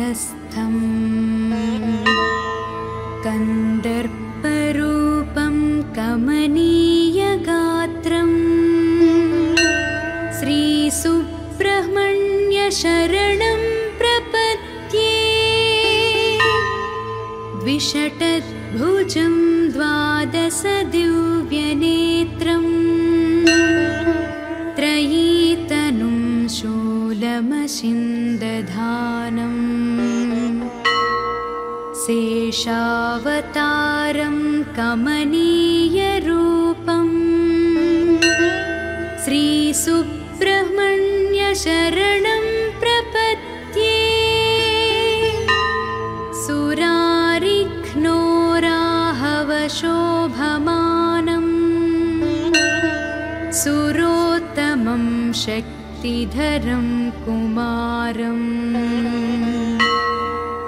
कुमारधारातटमन्दिरस्थम्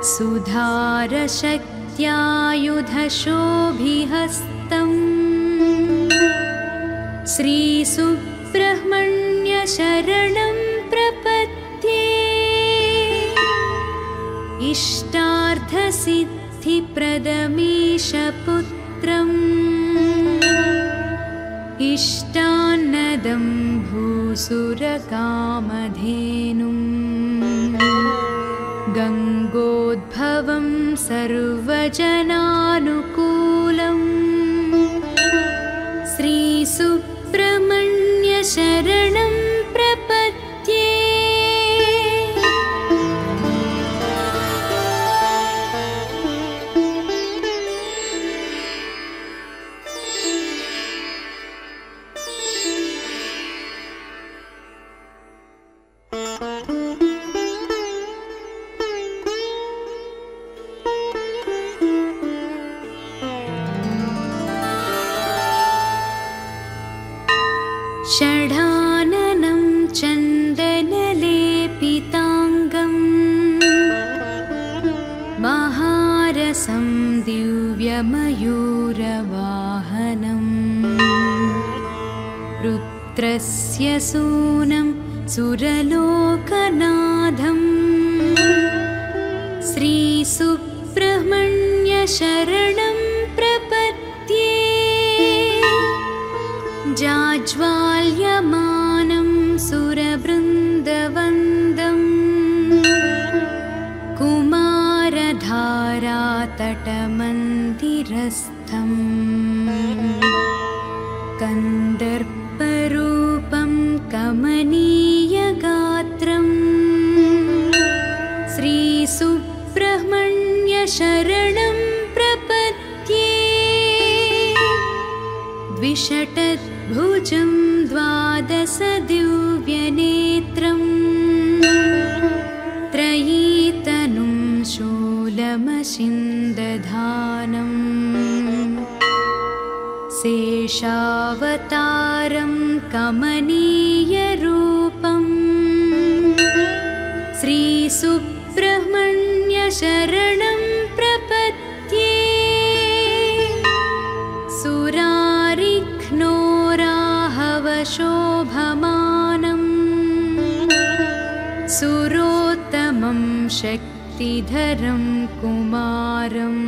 सुधारशक्त्यायुधशोभिहस्तम्। श्रीसुब्रह्मण्यशरणं प्रपद्ये। इष्टार्थसिद्धिप्रदमीशपुत्रम् इष्टान्नदं भूसुरकामधेनुम् गङ्गोद्भवं सर्वजनानुकूलम्। श्रीसुब्रह्मण्यशरणं द्विषटद्भुजं द्वादशदिव्यनेत्रम् त्रयीतनुं शूलमशिन्दधानम् शेषावतारं कमनीयरूपम् श्रीसुब्रह्मण्यशरणं शक्तिधरं कुमारम्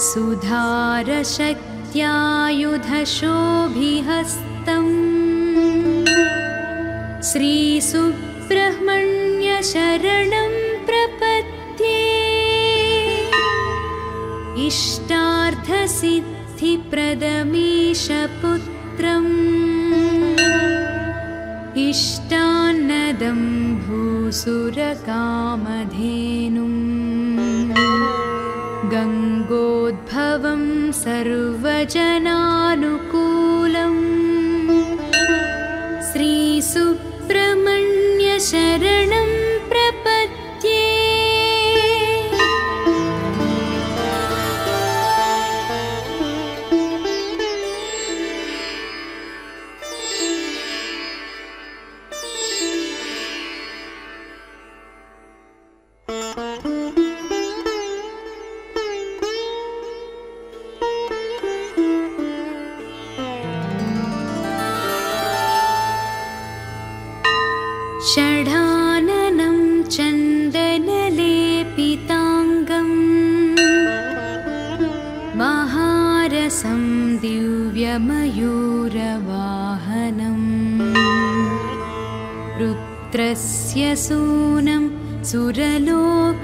सुधारशक्त्यायुधशोभिहस्तम् श्रीसुब्रह्मण्यशरणं प्रपद्ये। इष्टार्थसिद्धिप्रदमीशपुत्रम् इष्टान्नदं भूसुरकामधेनुम् गङ्गोद्भवं सर्वजनानुकूलम्। श्रीसुब्रह्मण्यशरणं षडाननं चन्दनलेपिताङ्गम्। महारसं दिव्यमयूरवाहनम्। रुद्रस्य सूनं सुरलोकनाथम्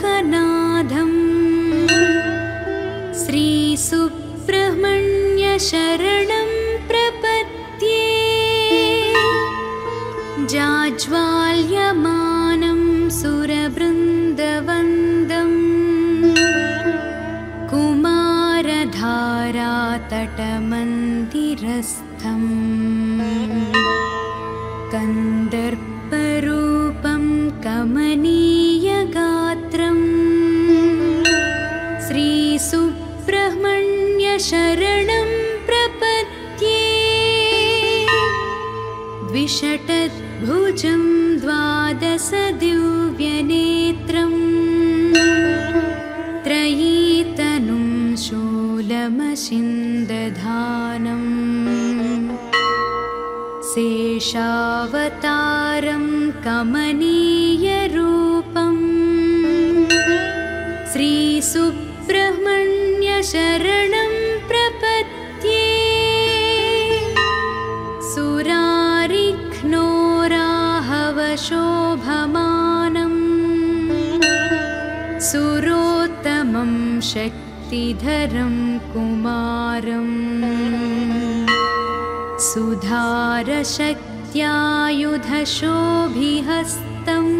कुमारधारातटमन्दिरस्थम् कन्दर्परूपं कमनीयगात्रम्। श्रीसुब्रह्मण्यशरणं प्रपद्ये। द्विषटद्भुजं द्वादशदिव्यनेत्रम्। त्रयीतनुं शूलमशिन्दधानम् शेषावतारं कमनीयरूपम् श्रीसुब्रह्मण्यशरणं प्रपद्ये सुरारिघ्नोराहवशोभमानम् सुरोत्तमं शक्तिधरं कुमारम् सुधारशक्त्यायुधशोभिहस्तम्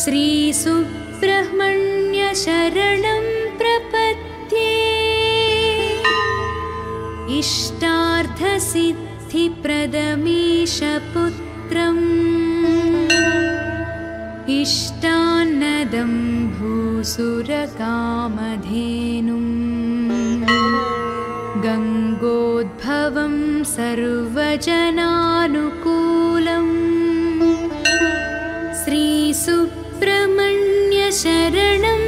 श्रीसुब्रह्मण्यशरणं प्रपद्ये। इष्टार्थसिद्धिप्रदमीशपुत्रम् इष्टान्नदं भूसुरकामधेनुम् गङ्गोद्भवं सर्वजनानुकूलम्। श्रीसुब्रह्मण्यशरणं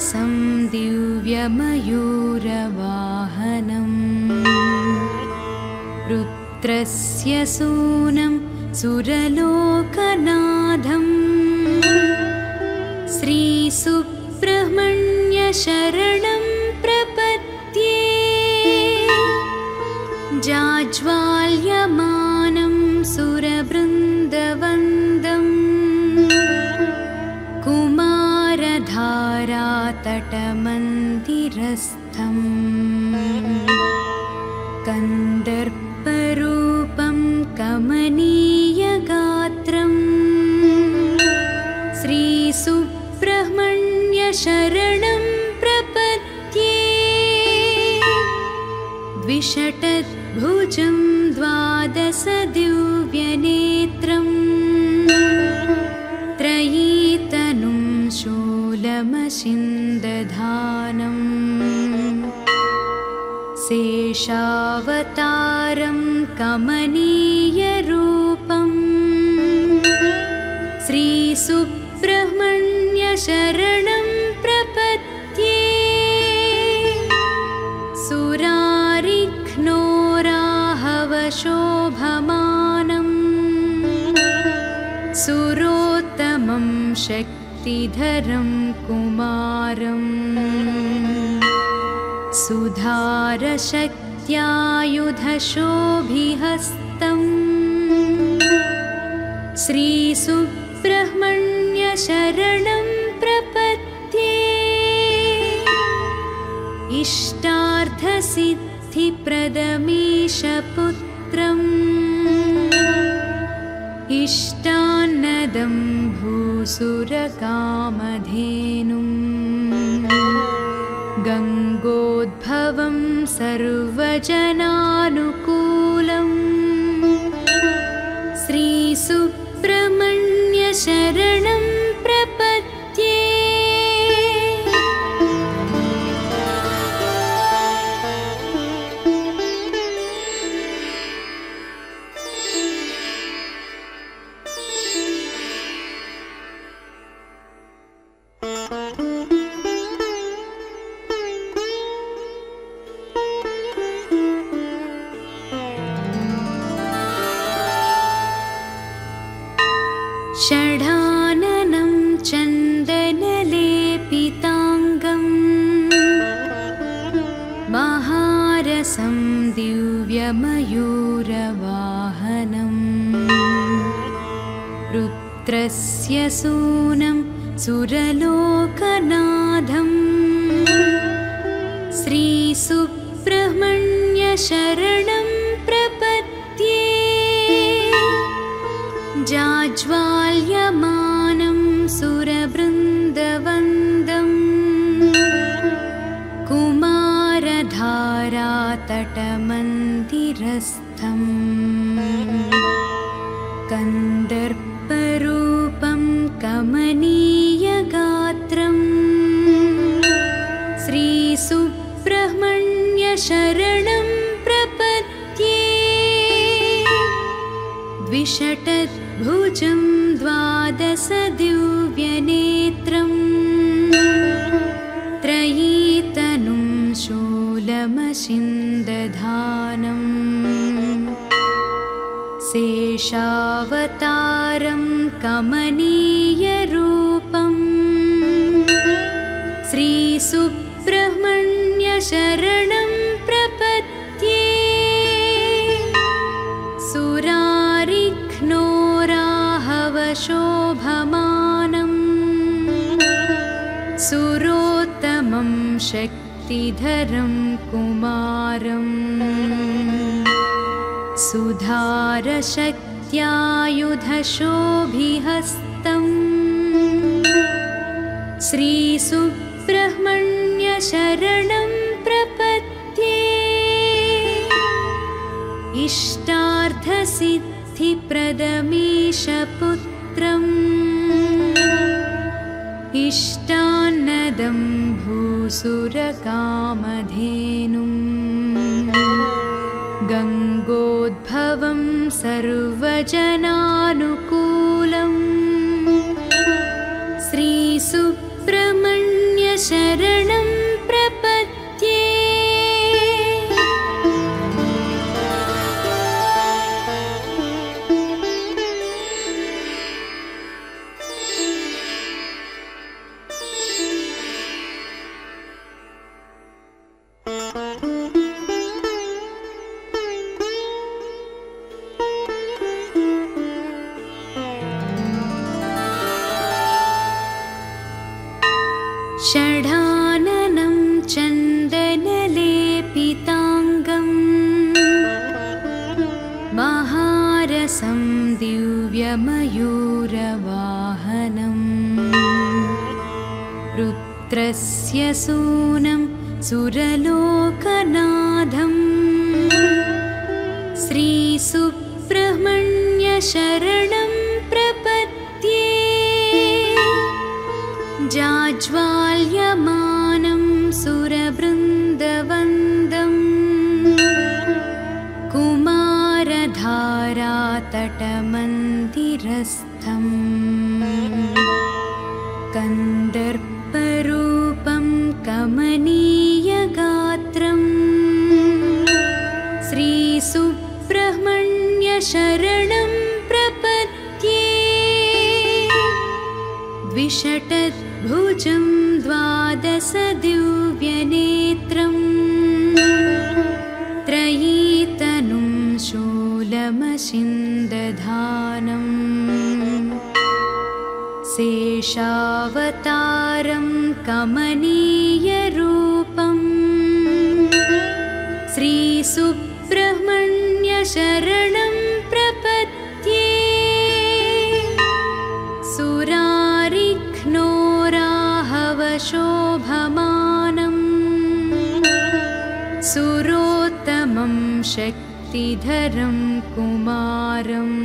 महारसं दिव्यमयूरवाहनम् रुद्रस्य सूनं सुरलोकनाथम् श्रीसुब्रह्मण्यशरणं प्रपद्ये। जाज्वाल्यमानं द्विषटद्भुजं द्वादशदिव्यनेत्रम् त्रयीतनुं शूलमशिन्दधानम् शेषावतारं कमनीयरूपम् श्रीसुब्रह्मण्यशरणं शक्तिधरं कुमारम् सुधारशक्त्यायुधशोभिहस्तम् श्रीसुब्रह्मण्यशरणं प्रपद्ये। इष्टार्थसिद्धिप्रदमीशपुत्रम् इष्टान्नदं भूसुरकामधेनुम् गङ्गोद्भवं सर्वजनानुकूलम् रुद्रस्य सूनं सुरलोकनाथम्। श्रीसुब्रह्मण्यशरणं प्रपद्ये जाज्वाल्यमानं सुरबृन्दवन्दम् शेषावतारं कमनीयरूपम्। श्रीसुब्रह्मण्यशरणं प्रपद्ये। सुरारिघ्नोराहवशोभमानम् सुरोत्तमं शक्तिधरं कुमारम् सुधारशक्त्यायुधशोभिहस्तम् श्रीसुब्रह्मण्यशरणं प्रपद्ये। इष्टार्थसिद्धिप्रदमीशपुत्रम् इष्टान्नदं भूसुरकामधेनुम् सर्वजनानुकूलम् श्रीसुब्रह्मण्यशरणं श्रीसुब्रह्मण्यशरणं सुरारिघ्नोराहवशोभमानम् सुरोत्तमं शक्तिधरं कुमारम्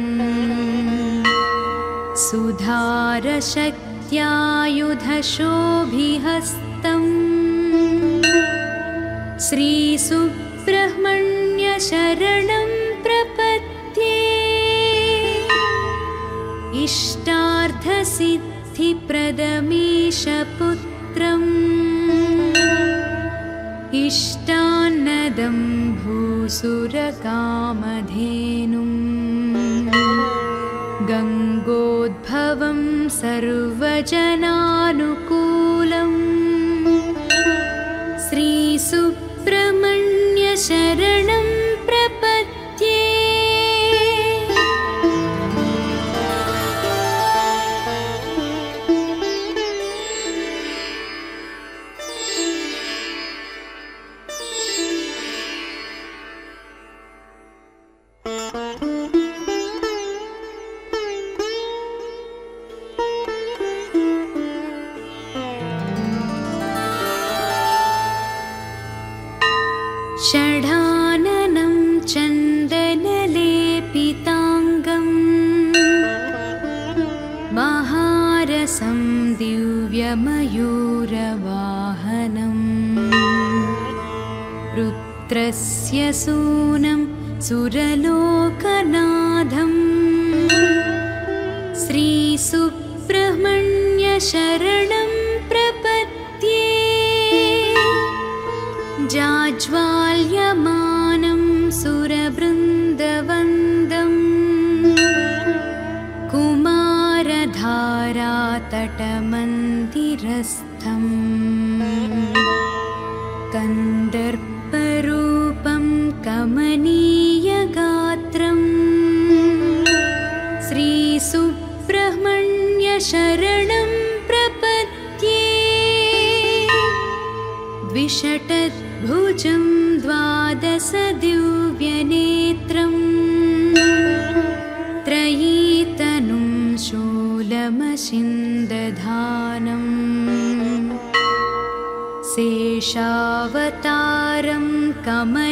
सुधारशक्त्यायुधशोभिहस्तम् श्रीसुब्रह्मण्यशरणं प्रपद्ये इष्टार्थसिद्धिप्रदमीशपुत्रम् इष्टान्नदं भूसुरकामधेनुम् गङ्गोद्भवं सर्वजनानुकूलम् श्रीसुब्रह्मण्यशरणं कुमारधारातटमन्दिरस्थम्। कन्दर्परूपं कमनीयगात्रम्। श्रीसुब्रह्मण्यशरणं प्रपद्ये। द्विषटद्भुजं द्वादशदिव्यनेत्रम् त्रयीतनुं शूलमशिन्दधानम् शेषावतारं कमनीयरूपम्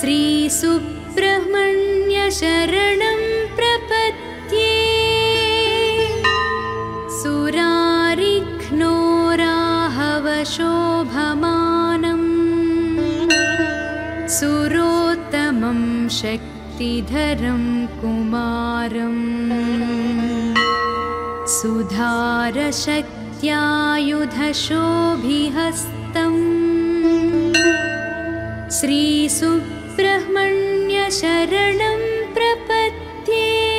श्रीसुब्रह्मण्यशरणं सुरोत्तमं शक्तिधरं कुमारम्। सुधारशक्त्यायुधशोभिहस्तम्। श्रीसुब्रह्मण्यशरणं प्रपद्ये।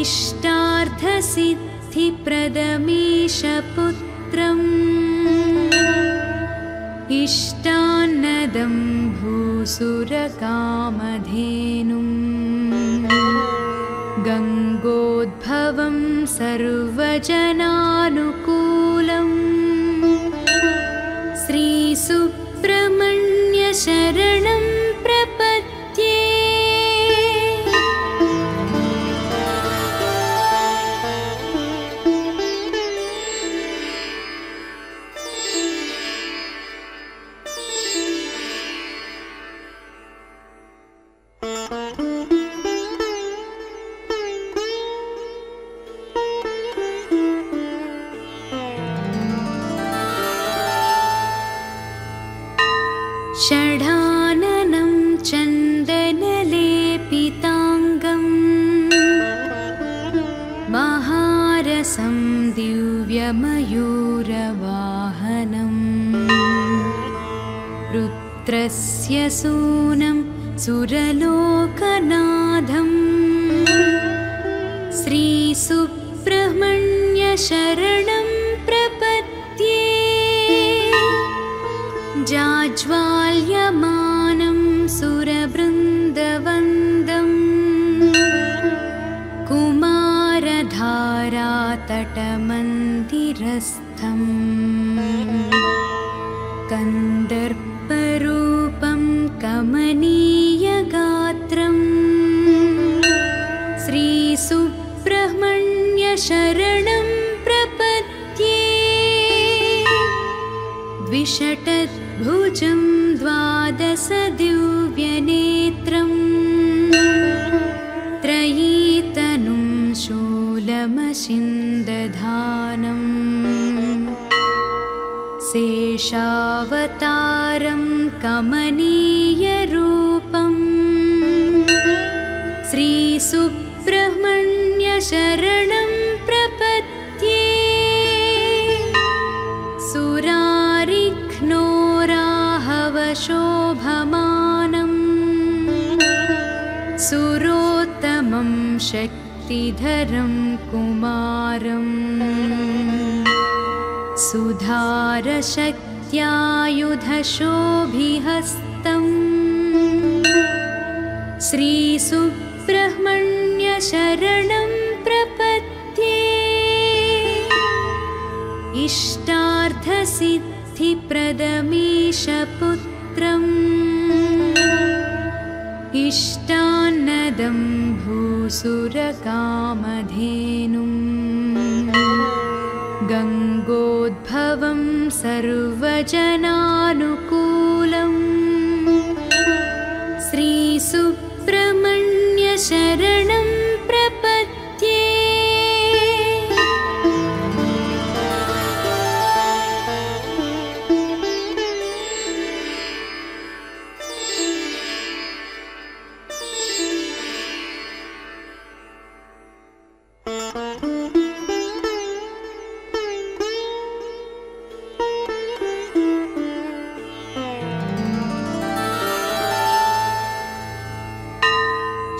इष्टार्थसिद्धिप्रदमीशपुत्रम् भूसुरकामधेनुम् गङ्गोद्भवं सर्वजनानुकूलम्। श्रीसुब्रह्मण्यशरणं कुमारधारातटमन्दिरस्थम् कन्दर्परूपं कमनीयगात्रम् श्रीसुब्रह्मण्यशरणं प्रपद्ये द्विषटद्भुजं द्वादशदिव्यनेत्रम् शेषावतारं कमनीयरूपम् श्रीसुब्रह्मण्यशरणं प्रपद्ये। सुरारिघ्नोराहवशोभमानम् सुरोत्तमं शक्तिधरं कुमारम् सुधारशक्त्यायुधशोभिहस्तम् श्रीसुब्रह्मण्यशरणं प्रपद्ये। इष्टार्थसिद्धिप्रदमीशपुत्रम्। इष्टान्नदं भूसुरकामधेनुम् गङ्गोद्भवं सर्वजनानुकूलम्। श्रीसुब्रह्मण्यशरणं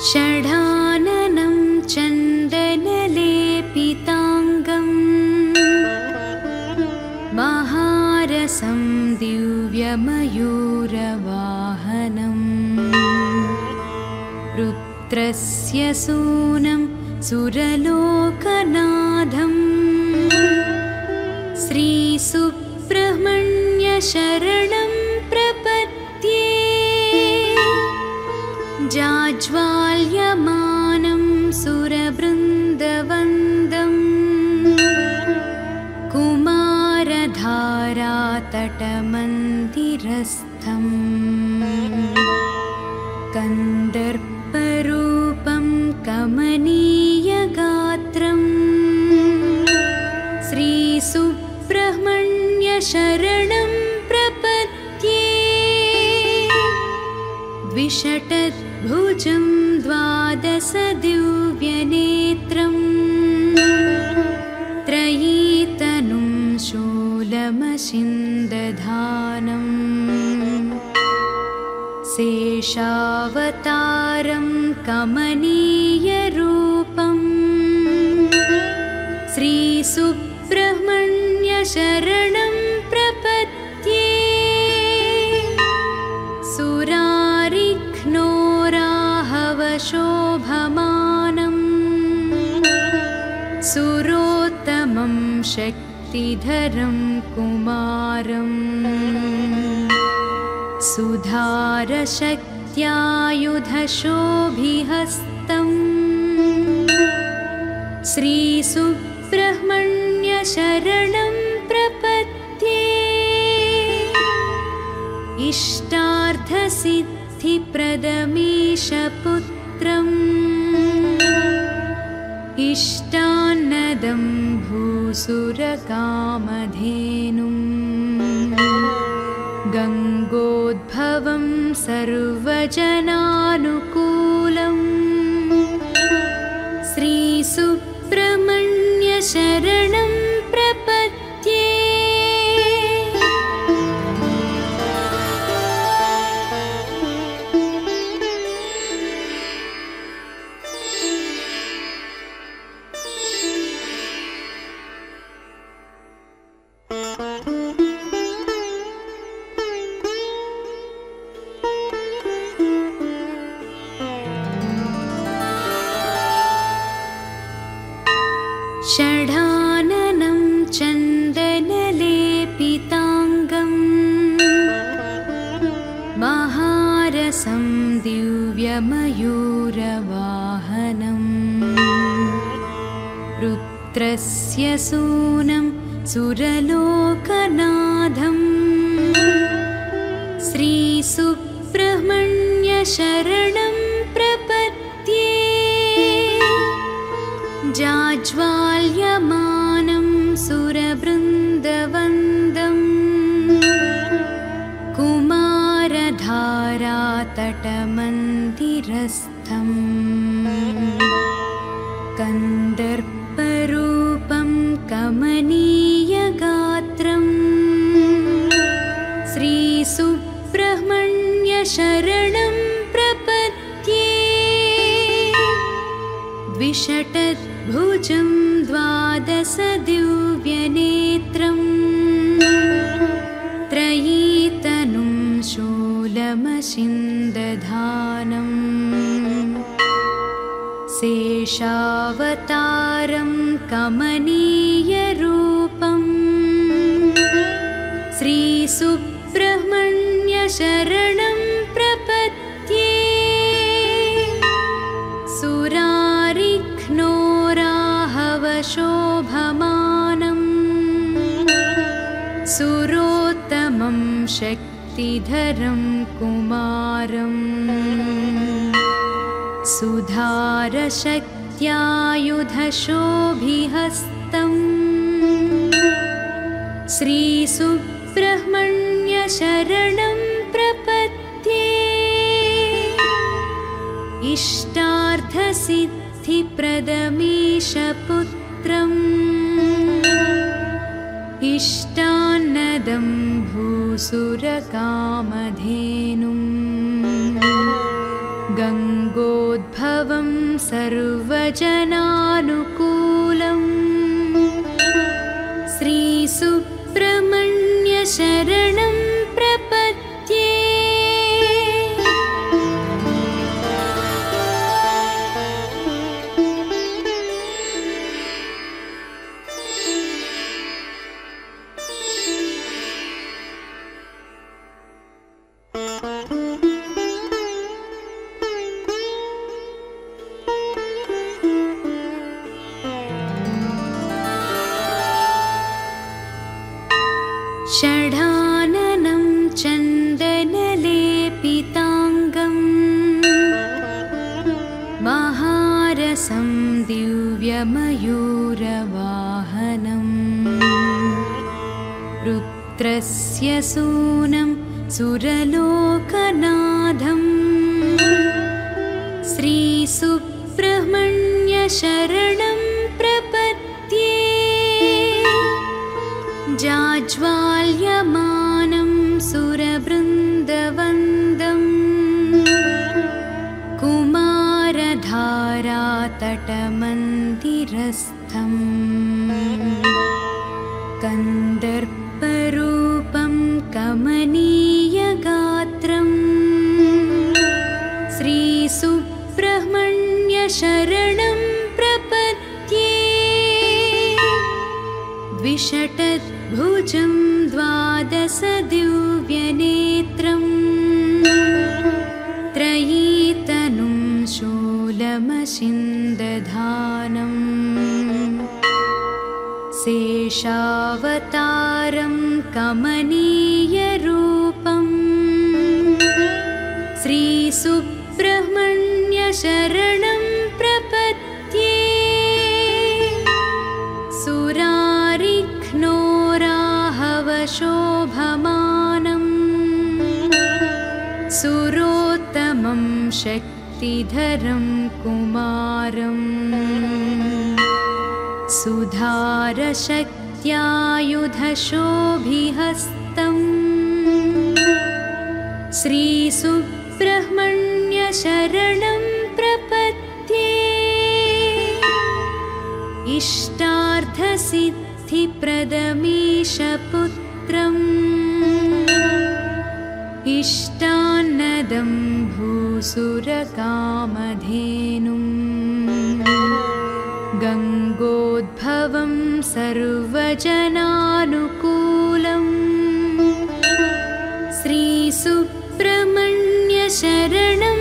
षडाननं चन्दनलेपिताङ्गम्। महारसं दिव्यमयूरवाहनम् रुद्रस्य सूनं सुरलोकनाथम्। श्रीसुब्रह्मण्यशरणं द्विषटद्भुजं द्वादशदिव्यनेत्रम् त्रयीतनुं शूलमशिन्दधानम् शेषावतारं कमनीयरूपम् शक्तिधरं कुमारम् सुधारशक्त्यायुधशोभिहस्तम् श्रीसुब्रह्मण्यशरणं प्रपद्ये। इष्टार्थसिद्धिप्रदमीशपुत्रम् इष्टान्नदं भूसुरकामधेनुम् गङ्गोद्भवं सर्वजनानुकूलम्। श्रीसुब्रह्मण्यशरणं षढाननं चन्दनलेपिताङ्गम्। महारसं दिव्यमयूरवाहनम् रुद्रस्य सूनं सुरलोकनाथम्। श्रीसुब्रह्मण्यशरण कुमारधारातटमन्दिरस्थम् कन्दर्परूपं कमनीयगात्रम् श्रीसुब्रह्मण्यशरणं प्रपद्ये। द्विषटद्भुजं द्वादशदिव्यनेत्रम्। त्रयीतनुं शूलमशिन्दधानम् शेषावतारं कमनीयरूपम्। श्रीसुब्रह्मण्यशरणं प्रपद्ये। सुरारिघ्नोराहवशोभमानम् सुरोत्तमं शक्तिधरं कुमारम् सुधारशक्त्यायुधशोभिहस्तम् श्रीसुब्रह्मण्यशरणं प्रपद्ये। इष्टार्थसिद्धिप्रदमीशपुत्रम् इष्टान्नदं भूसुरकामधेनुम् गङ्गोद्भवं सर्वजनानुकूलम् श्रीसुब्रह्मण्यशरणं महारसं दिव्यमयूरवाहनम् रुद्रस्य सूनं सुरलोकनाथम् श्रीसुब्रह्मण्यशरणं कुमारधारातटमन्दिरस्थम् कन्दर्परूपं कमनीयगात्रम्। श्रीसुब्रह्मण्यशरणं प्रपद्ये। द्विषटद्भुजं द्वादशदिव्यनेत्रम् शूलमशिन्दधानम् शेषावतारं कमनीयरूपम् श्रीसुब्रह्मण्यशरणं प्रपद्ये सुरारिघ्नोराहवशोभमानम् सुरोत्तमं शक्तिधरं कुमारम्। सुधारशक्त्यायुधशोभिहस्तम्। श्रीसुब्रह्मण्यशरणं प्रपद्ये। इष्टार्थसिद्धिप्रदमीशपुत्रम् भूसुरकामधेनुम् गङ्गोद्भवं सर्वजनानुकूलम् श्रीसुब्रह्मण्यशरणं